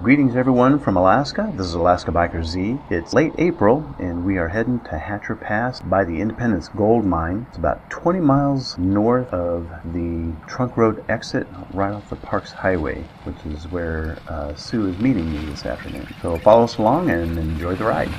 Greetings everyone from Alaska. This is Alaska Biker Z. It's late April and we are heading to Hatcher Pass by the Independence Gold Mine. It's about 20 miles north of the Trunk Road exit right off the Parks Highway, which is where uh, Sue is meeting me this afternoon. So follow us along and enjoy the ride.